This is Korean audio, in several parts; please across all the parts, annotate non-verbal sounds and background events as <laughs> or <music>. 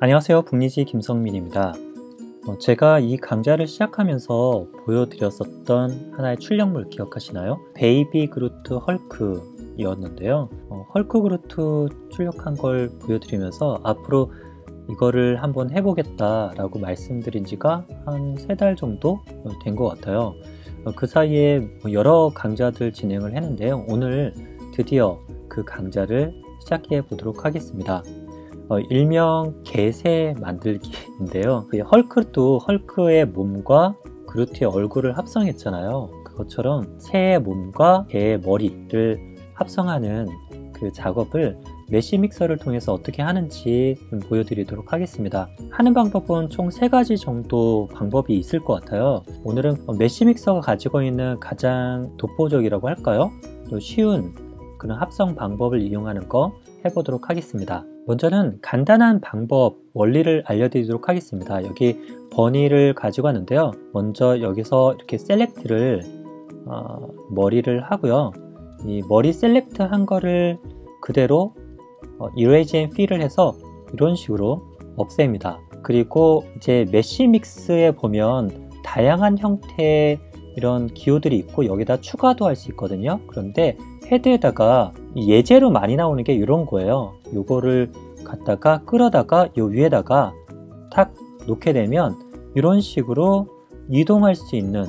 안녕하세요. 북리지 김성민입니다. 어, 제가 이 강좌를 시작하면서 보여드렸었던 하나의 출력물 기억하시나요? 베이비 그루트 헐크 이었는데요. 어, 헐크 그루트 출력한 걸 보여드리면서 앞으로 이거를 한번 해보겠다 라고 말씀드린 지가 한 세 달 정도 된 것 같아요. 어, 그 사이에 뭐 여러 강좌들 진행을 했는데요. 오늘 드디어 그 강좌를 시작해 보도록 하겠습니다. 어, 일명 개새 만들기인데요. 그 헐크도 헐크의 몸과 그루트의 얼굴을 합성했잖아요. 그것처럼 새의 몸과 개의 머리를 합성하는 그 작업을 메시 믹서를 통해서 어떻게 하는지 보여드리도록 하겠습니다. 하는 방법은 총세 가지 정도 방법이 있을 것 같아요. 오늘은 메시 믹서가 가지고 있는 가장 독보적이라고 할까요? 또 쉬운 그런 합성 방법을 이용하는 거 해보도록 하겠습니다. 먼저는 간단한 방법, 원리를 알려드리도록 하겠습니다. 여기 버니를 가지고 왔는데요. 먼저 여기서 이렇게 select를 어, 머리를 하고요. 이 머리 select 한 거를 그대로 어, Erase and Fill을 해서 이런 식으로 없앱니다. 그리고 이제 메시 믹스에 보면 다양한 형태의 이런 기호들이 있고 여기다 추가도 할 수 있거든요. 그런데 헤드에다가 예제로 많이 나오는 게 이런 거예요. 요거를 갖다가 끌어다가 요 위에다가 탁 놓게 되면 이런 식으로 이동할 수 있는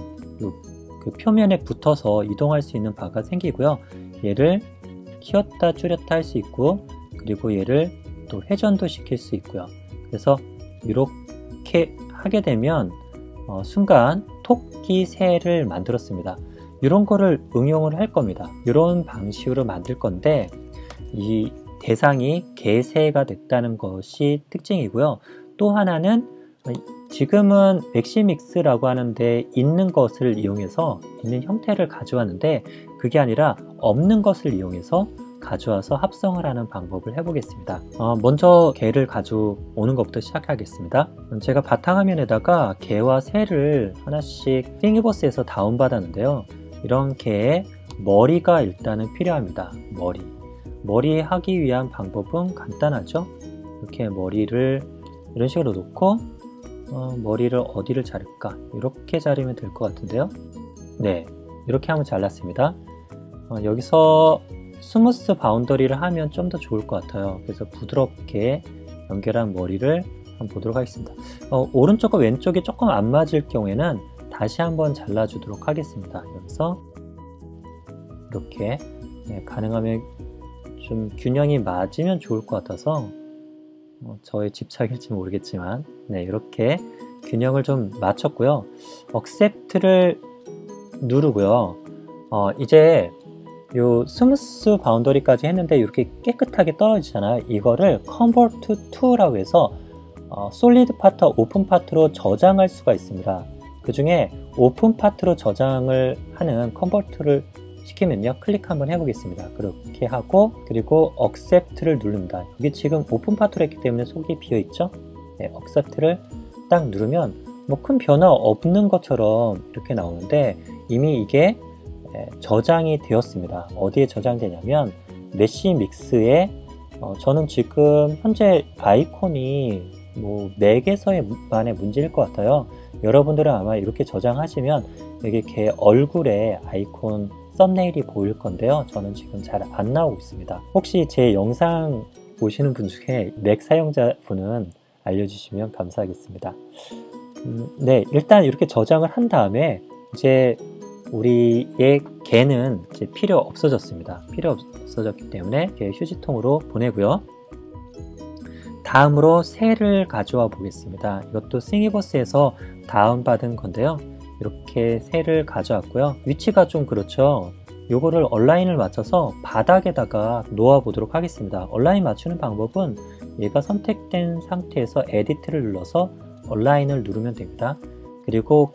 그 표면에 붙어서 이동할 수 있는 바가 생기고요. 얘를 키웠다 줄였다 할 수 있고 그리고 얘를 또 회전도 시킬 수 있고요. 그래서 이렇게 하게 되면 어, 순간 토끼 새를 만들었습니다. 이런 거를 응용을 할 겁니다. 이런 방식으로 만들 건데 이 대상이 개새가 됐다는 것이 특징이고요. 또 하나는 지금은 맥시믹스라고 하는데 있는 것을 이용해서 있는 형태를 가져왔는데 그게 아니라 없는 것을 이용해서 가져와서 합성을 하는 방법을 해보겠습니다. 어, 먼저 개를 가져오는 것부터 시작하겠습니다. 제가 바탕화면에다가 개와 새를 하나씩 Thingiverse에서 다운받았는데요. 이런 개의 머리가 일단은 필요합니다. 머리. 머리 하기 위한 방법은 간단하죠. 이렇게 머리를 이런 식으로 놓고 어, 머리를 어디를 자를까? 이렇게 자르면 될 것 같은데요. 네, 이렇게 하면 잘랐습니다. 어, 여기서 smooth boundary를 하면 좀 더 좋을 것 같아요. 그래서 부드럽게 연결한 머리를 한번 보도록 하겠습니다. 어, 오른쪽과 왼쪽이 조금 안 맞을 경우에는 다시 한번 잘라주도록 하겠습니다. 여기서 이렇게 네, 가능하면 좀 균형이 맞으면 좋을 것 같아서 어, 저의 집착일지 모르겠지만 네, 이렇게 균형을 좀 맞췄고요. accept를 누르고요. 어, 이제 요 smooth boundary까지 했는데 이렇게 깨끗하게 떨어지잖아요. 이거를 convert to라고 해서 어, solid part, open part로 저장할 수가 있습니다. 그 중에 open part로 저장을 하는 convert를 시키면요. 클릭 한번 해보겠습니다. 그렇게 하고 그리고 accept를 누릅니다. 여기 지금 open part로 했기 때문에 속이 비어 있죠? 네, accept를 딱 누르면 뭐 큰 변화 없는 것처럼 이렇게 나오는데 이미 이게 네, 저장이 되었습니다. 어디에 저장되냐면 메시 믹스에 어, 저는 지금 현재 아이콘이 뭐 맥에서의 만의 문제일 것 같아요. 여러분들은 아마 이렇게 저장하시면 여기 개 얼굴에 아이콘 썸네일이 보일 건데요. 저는 지금 잘 안 나오고 있습니다. 혹시 제 영상 보시는 분 중에 맥 사용자분은 알려주시면 감사하겠습니다. 음, 네, 일단 이렇게 저장을 한 다음에 이제 우리의 개는 이제 필요 없어졌습니다. 필요 없어졌기 때문에 개 휴지통으로 보내고요. 다음으로 새를 가져와 보겠습니다. 이것도 싱이버스에서 다운받은 건데요. 이렇게 새를 가져왔고요. 위치가 좀 그렇죠. 요거를 온라인을 맞춰서 바닥에다가 놓아 보도록 하겠습니다. 온라인 맞추는 방법은 얘가 선택된 상태에서 에디트를 눌러서 온라인을 누르면 됩니다. 그리고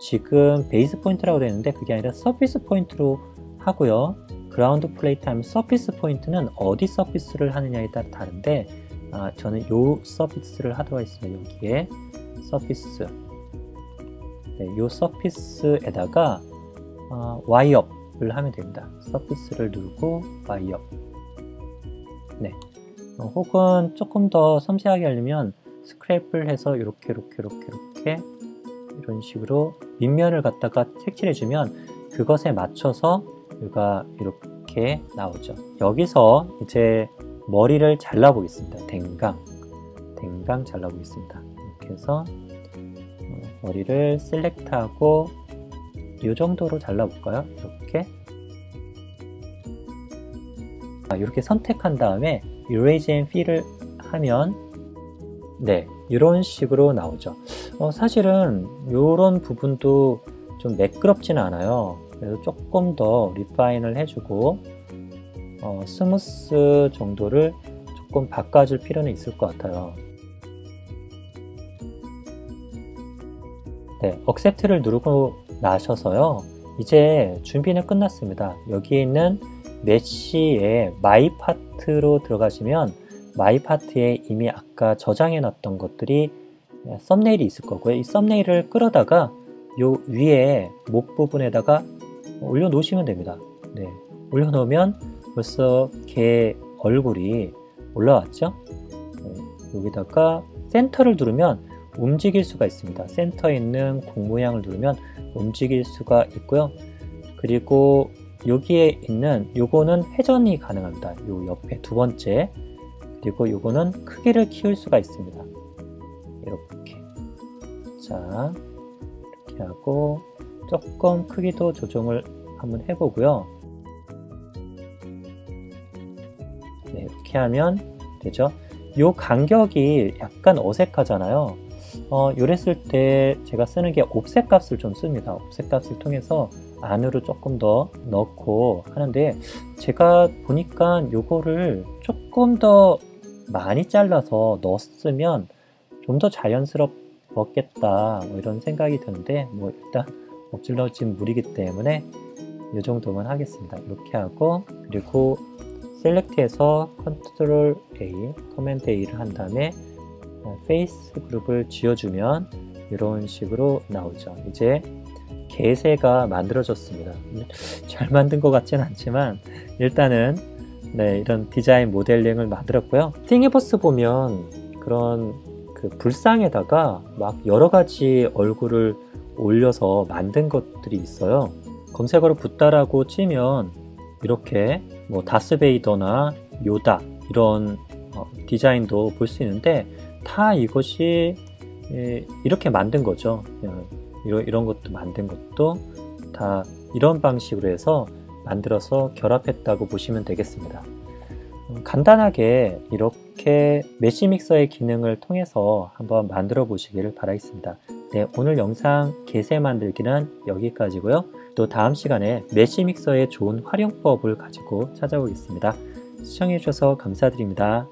지금 base point라고 되는데 그게 아니라 surface point로 하고요. ground plate 하면 surface point는 어디 surface를 하느냐에 따라 다른데 아, 저는 요 surface를 하도록 하겠습니다. 여기에 surface 네, 요 surface에다가 어, Y up을 하면 됩니다. surface를 누르고 Y up 네, 어, 혹은 조금 더 섬세하게 하려면 스크랩을 해서 이렇게 이렇게 이렇게 이렇게 이런 식으로 밑면을 갖다가 색칠해주면 그것에 맞춰서 얘가 이렇게 나오죠. 여기서 이제 머리를 잘라보겠습니다. 댕강 댕강 잘라보겠습니다. 이렇게 해서 어, 머리를 셀렉트하고 이 정도로 잘라볼까요? 이렇게. 이렇게 선택한 다음에 Erase and Fill을 하면 네 이런 식으로 나오죠. 어, 사실은 이런 부분도 좀 매끄럽지는 않아요. 그래서 조금 더 refine을 해주고 어, smooth 정도를 조금 바꿔줄 필요는 있을 것 같아요 네, accept를 누르고 나셔서요 이제 준비는 끝났습니다 여기에 있는 메시의 my part로 들어가시면 my part에 이미 아까 저장해 놨던 것들이 썸네일이 있을 거고요. 이 썸네일을 끌어다가 요 위에 목 부분에다가 올려 놓으시면 됩니다. 네. 올려 놓으면 벌써 개 얼굴이 올라왔죠? 네. 여기다가 센터를 누르면 움직일 수가 있습니다. 센터에 있는 공 모양을 누르면 움직일 수가 있고요. 그리고 여기에 있는 요거는 회전이 가능합니다. 요 옆에 두 번째 그리고 요거는 크기를 키울 수가 있습니다. 이렇게 자 이렇게 하고 조금 크기도 조정을 한번 해보고요. 네, 이렇게 하면 되죠. 요 간격이 약간 어색하잖아요. 어, 요랬을 때 제가 쓰는 게 옵셋 값을 좀 씁니다. 옵셋 값을 통해서 안으로 조금 더 넣고 하는데 제가 보니까 요거를 조금 더 많이 잘라서 넣었으면 좀 더 자연스럽겠다 뭐 이런 생각이 드는데 뭐 일단 엎질러 지금 물이기 때문에 이 정도만 하겠습니다 이렇게 하고 그리고 셀렉트해서 컨트롤 A, 커맨드 A를 한 다음에 face group을 지어주면 이런 식으로 나오죠 이제 개새가 만들어졌습니다. <laughs> 잘 만든 것 같진 않지만 일단은 네, 이런 디자인 모델링을 만들었고요. Thingiverse 보면 그런 그 불상에다가 막 여러 가지 얼굴을 올려서 만든 것들이 있어요. 검색어로 붓다라고 치면 이렇게 뭐 다스베이더나 요다 이런 어, 디자인도 볼 수 있는데 다 이것이 예, 이렇게 만든 거죠. 이런, 이런 것도 만든 것도 다 이런 방식으로 해서 만들어서 결합했다고 보시면 되겠습니다. 음, 간단하게 이렇게 메시 믹서의 기능을 통해서 한번 만들어 보시기를 바라겠습니다. 네, 오늘 영상 개세 만들기는 여기까지고요. 또 다음 시간에 메시 믹서의 좋은 활용법을 가지고 찾아오겠습니다. 시청해 주셔서 감사드립니다.